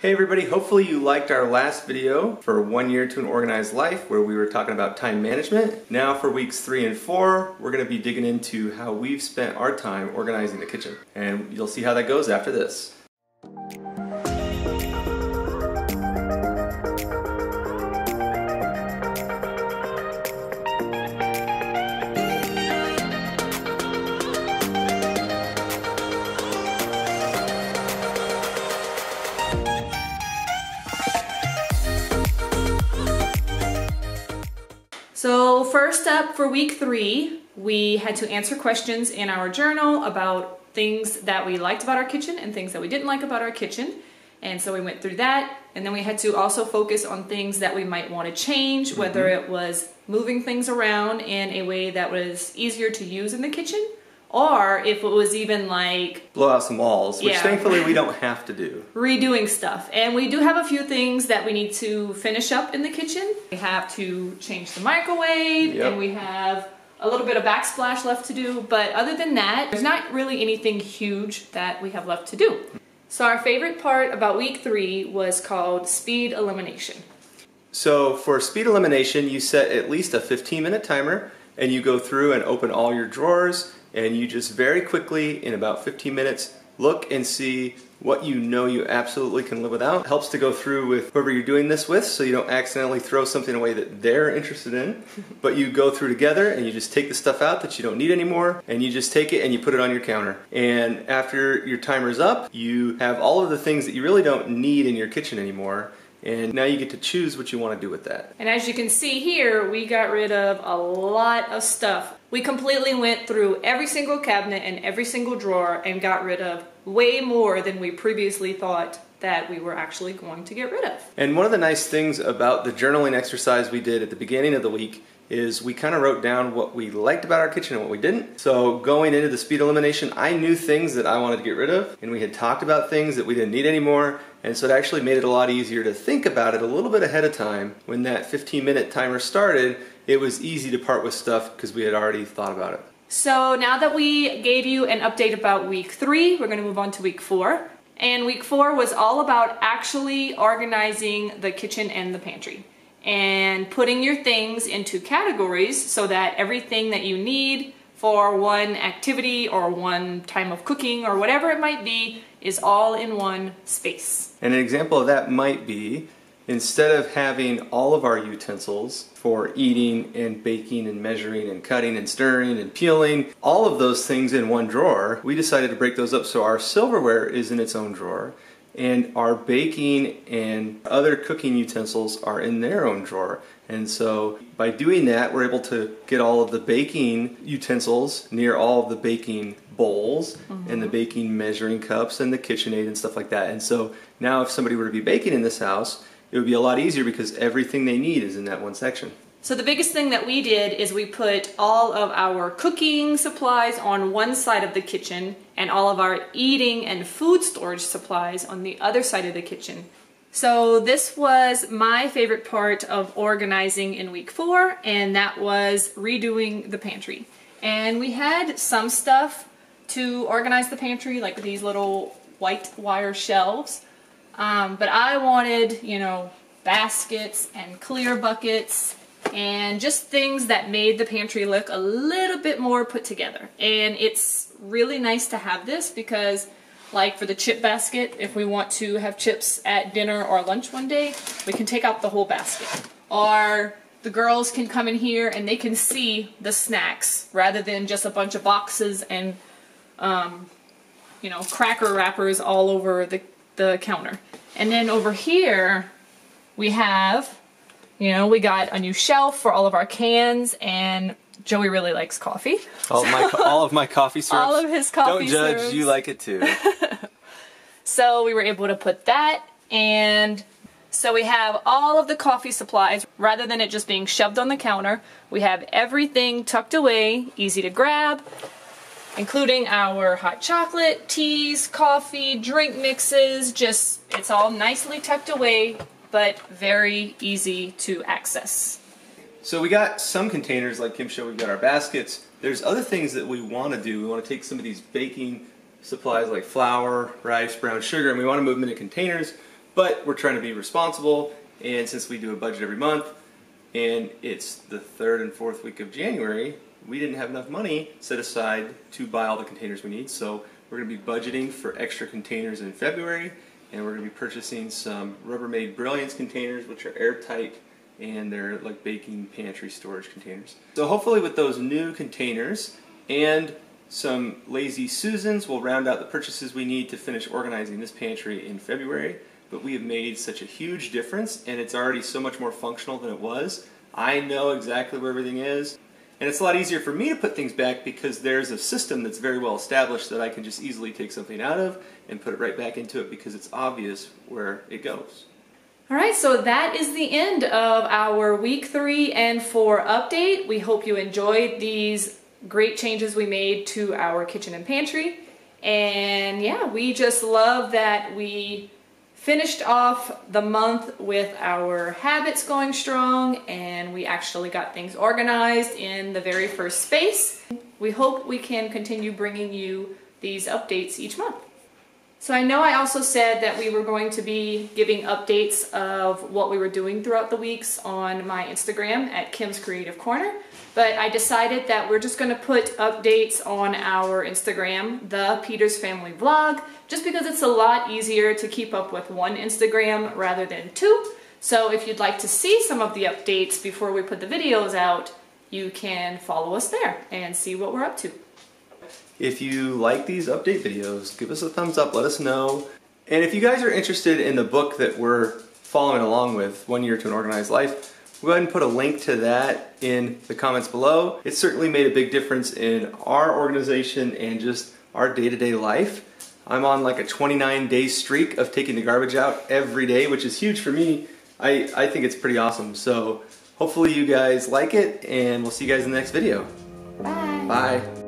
Hey everybody, hopefully you liked our last video for One Year to an Organized Life where we were talking about time management. Now for weeks three and four, we're going to be digging into how we've spent our time organizing the kitchen. And you'll see how that goes after this. First up for week three, we had to answer questions in our journal about things that we liked about our kitchen and things that we didn't like about our kitchen. And so we went through that. And then we had to also focus on things that we might want to change, whether Mm-hmm. it was moving things around in a way that was easier to use in the kitchen, or if it was even like Blow out some walls, which Yeah. thankfully we don't have to do. redoing stuff. And we do have a few things that we need to finish up in the kitchen. We have to change the microwave Yep. and we have a little bit of backsplash left to do. But other than that, there's not really anything huge that we have left to do. So our favorite part about week three was called speed elimination. So for speed elimination, you set at least a 15 minute timer and you go through and open all your drawers and you just very quickly, in about 15 minutes, look and see what you know you absolutely can live without. Helps to go through with whoever you're doing this with so you don't accidentally throw something away that they're interested in. but you go through together and you just take the stuff out that you don't need anymore and you just take it and you put it on your counter. And after your timer's up, you have all of the things that you really don't need in your kitchen anymore. And now you get to choose what you want to do with that. And as you can see here, we got rid of a lot of stuff. We completely went through every single cabinet and every single drawer and got rid of way more than we previously thought that we were actually going to get rid of. And one of the nice things about the journaling exercise we did at the beginning of the week is we kind of wrote down what we liked about our kitchen and what we didn't. So going into the speed elimination, I knew things that I wanted to get rid of, and we had talked about things that we didn't need anymore. And so it actually made it a lot easier to think about it a little bit ahead of time. When that 15 minute timer started, it was easy to part with stuff because we had already thought about it. So now that we gave you an update about week three, we're going to move on to week four. And week four was all about actually organizing the kitchen and the pantry and putting your things into categories so that everything that you need for one activity or one time of cooking or whatever it might be is all in one space. And an example of that might be instead of having all of our utensils for eating and baking and measuring and cutting and stirring and peeling, all of those things in one drawer, we decided to break those up so our silverware is in its own drawer and our baking and other cooking utensils are in their own drawer. And so by doing that, we're able to get all of the baking utensils near all of the baking bowls and the mm-hmm. baking measuring cups and the KitchenAid and stuff like that. And so now if somebody were to be baking in this house, it would be a lot easier because everything they need is in that one section. So the biggest thing that we did is we put all of our cooking supplies on one side of the kitchen and all of our eating and food storage supplies on the other side of the kitchen. So this was my favorite part of organizing in week four, and that was redoing the pantry. And we had some stuff to organize the pantry, like these little white wire shelves. Um, but I wanted, you know, baskets and clear buckets and just things that made the pantry look a little bit more put together. And it's really nice to have this because like for the chip basket, if we want to have chips at dinner or lunch one day, we can take out the whole basket. Or the girls can come in here and they can see the snacks rather than just a bunch of boxes and um, you know, cracker wrappers all over the, the counter. And then over here, we have, you know, we got a new shelf for all of our cans, and Joey really likes coffee. All of my, all of my coffee syrups. All of his coffee Don't judge, syrups. you like it too. So we were able to put that, and so we have all of the coffee supplies rather than it just being shoved on the counter. We have everything tucked away, easy to grab, including our hot chocolate, teas, coffee, drink mixes. Just it's all nicely tucked away, but very easy to access. So we got some containers like Kim showed. We've got our baskets. There's other things that we want to do. We want to take some of these baking supplies like flour, rice, brown sugar, and we want to move them into containers. But we're trying to be responsible, and since we do a budget every month, and it's the third and fourth week of January, we didn't have enough money set aside to buy all the containers we need. So we're going to be budgeting for extra containers in February, and we're going to be purchasing some Rubbermaid Brilliance containers, which are airtight and they're like baking pantry storage containers. So hopefully with those new containers and some Lazy Susans, we'll round out the purchases we need to finish organizing this pantry in February. But we have made such a huge difference, and it's already so much more functional than it was. I know exactly where everything is. And it's a lot easier for me to put things back because there's a system that's very well established that I can just easily take something out of and put it right back into it because it's obvious where it goes. All right, so that is the end of our week three and four update. We hope you enjoyed these great changes we made to our kitchen and pantry. And yeah, we just love that we finished off the month with our habits going strong and we actually got things organized in the very first space. We hope we can continue bringing you these updates each month. So I know I also said that we were going to be giving updates of what we were doing throughout the weeks on my Instagram at Kim's Creative Corner, but I decided that we're just going to put updates on our Instagram, the Peters Family Vlog, just because it's a lot easier to keep up with one Instagram rather than two. So if you'd like to see some of the updates before we put the videos out, you can follow us there and see what we're up to. If you like these update videos, give us a thumbs up, let us know. And if you guys are interested in the book that we're following along with, One Year to an Organized Life, We'll go ahead and put a link to that in the comments below. It certainly made a big difference in our organization and just our day-to-day -day life. I'm on like a 29 day streak of taking the garbage out every day, which is huge for me. I, I think it's pretty awesome. So hopefully you guys like it and we'll see you guys in the next video. Bye. Bye.